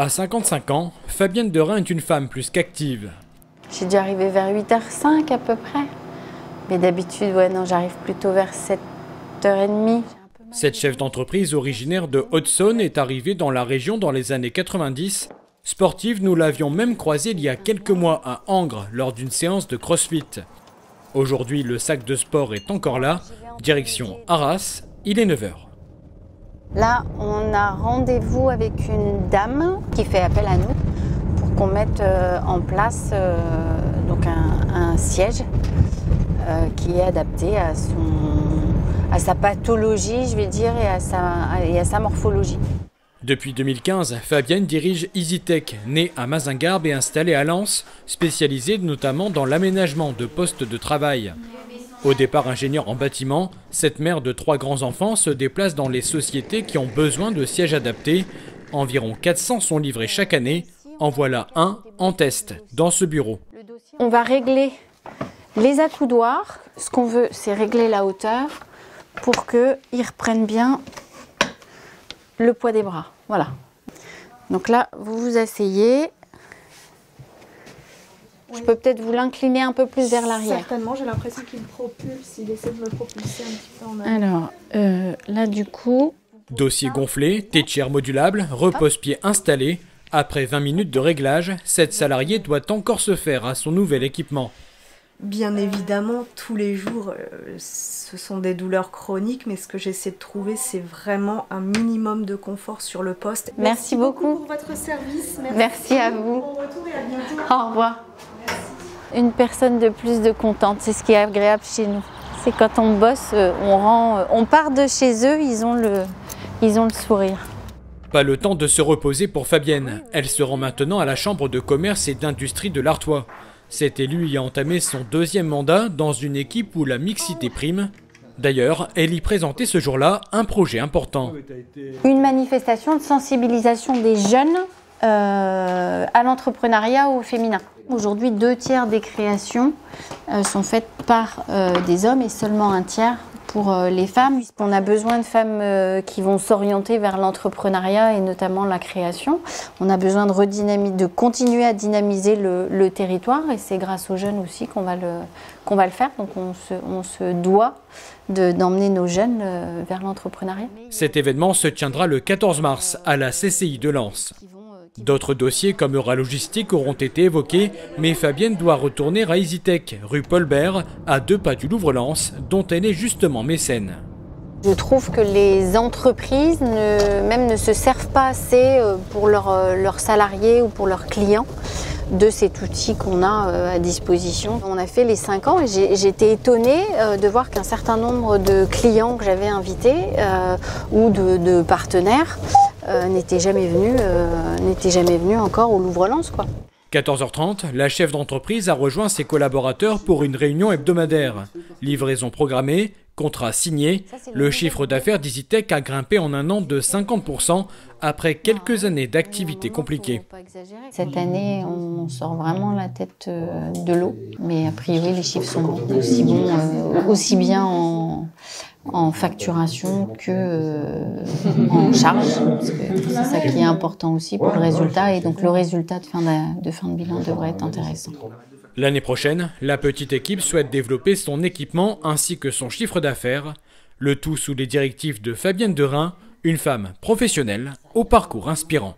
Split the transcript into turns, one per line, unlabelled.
À 55 ans, Fabienne Derain est une femme plus qu'active.
J'ai dû arriver vers 8h05 à peu près. Mais d'habitude, ouais, non, j'arrive plutôt vers 7h30.
Cette chef d'entreprise originaire de Haute-Saône est arrivée dans la région dans les années 90. Sportive, nous l'avions même croisée il y a quelques mois à Angres lors d'une séance de CrossFit. Aujourd'hui, le sac de sport est encore là. Direction Arras, il est 9h.
Là, on a rendez-vous avec une dame qui fait appel à nous pour qu'on mette euh, en place euh, un, siège euh, qui est adapté à sa pathologie, je vais dire, et à sa, et à sa morphologie.
Depuis 2015, Fabienne dirige EasyTech, née à Mazingarbe et installée à Lens, spécialisée notamment dans l'aménagement de postes de travail. Au départ ingénieur en bâtiment, cette mère de trois grands-enfants se déplace dans les sociétés qui ont besoin de sièges adaptés. Environ 400 sont livrés chaque année. En voilà un en test dans ce bureau.
On va régler les accoudoirs. Ce qu'on veut, c'est régler la hauteur pour qu'ils reprennent bien le poids des bras. Voilà. Donc là, vous vous asseyez. Je peux peut-être vous l'incliner un peu plus vers l'arrière.
Certainement, j'ai l'impression qu'il me propulse, il essaie de me propulser un petit peu en
arrière. Alors, euh, là du coup...
Dossier gonflé, tétière modulable, repose-pied installé. Après 20 minutes de réglage, cette salariée doit encore se faire à son nouvel équipement.
Bien évidemment, tous les jours, euh, ce sont des douleurs chroniques, mais ce que j'essaie de trouver, c'est vraiment un minimum de confort sur le poste.
Merci, beaucoup.
pour votre service.
Merci, à vous.
Bon retour et à bientôt.
Au revoir. Une personne de plus de contente, c'est ce qui est agréable chez nous. C'est quand on bosse, euh, on, rend, euh, on part de chez eux, ils ont le, ils ont le sourire.
Pas le temps de se reposer pour Fabienne. Elle se rend maintenant à la Chambre de commerce et d'industrie de l'Artois. Cet élu y a entamé son deuxième mandat dans une équipe où la mixité prime. D'ailleurs, elle y présentait ce jour-là un projet important.
Une manifestation de sensibilisation des jeunes euh, à l'entrepreneuriat au féminin. Aujourd'hui, deux tiers des créations euh, sont faites par euh, des hommes et seulement un tiers pour euh, les femmes, puisqu'on a besoin de femmes qui vont s'orienter vers l'entrepreneuriat et notamment la création. On a besoin de, de continuer à dynamiser le, territoire et c'est grâce aux jeunes aussi qu'on va le, va le faire. Donc on se, doit d'emmener nos jeunes vers l'entrepreneuriat.
Cet événement se tiendra le 14 mars à la CCI de Lens. D'autres dossiers comme Euralogistique auront été évoqués, mais Fabienne doit retourner à EasyTech, rue Paulbert, à deux pas du Louvre-Lens, dont elle est justement mécène.
Je trouve que les entreprises ne, même ne se servent pas assez euh, pour euh, leurs salariés ou pour leurs clients de cet outil qu'on a euh, à disposition. On a fait les 5 ans et j'étais étonnée de voir qu'un certain nombre de clients que j'avais invités ou de, partenaires n'était jamais venu, euh, n'était jamais venu encore au Louvre-Lens, quoi.
14h30, la chef d'entreprise a rejoint ses collaborateurs pour une réunion hebdomadaire. Livraison programmée, contrat signé, le chiffre d'affaires d'EasyTech a grimpé en un an de 50% après quelques années d'activité compliquées.
Cette année, on sort vraiment la tête euh, de l'eau, mais a priori les chiffres sont aussi bons, aussi bien en, en facturation que euh, en charge. C'est ça qui est important aussi pour le résultat. Et donc le résultat de fin de, de fin de bilan devrait être intéressant.
L'année prochaine, la petite équipe souhaite développer son équipement ainsi que son chiffre d'affaires, le tout sous les directives de Fabienne Derain, une femme professionnelle au parcours inspirant.